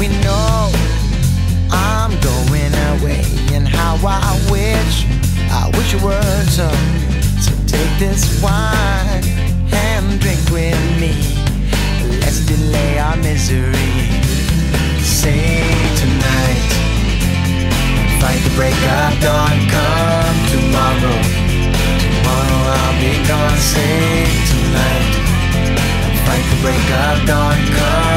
we know I'm going away and how I wish I wish you were so. So take this wine and drink with me. Let's delay our misery. Say tonight Fight the break of dawn. Come tomorrow. Tomorrow I'll be gone. Say tonight Fight the break of dawn. Come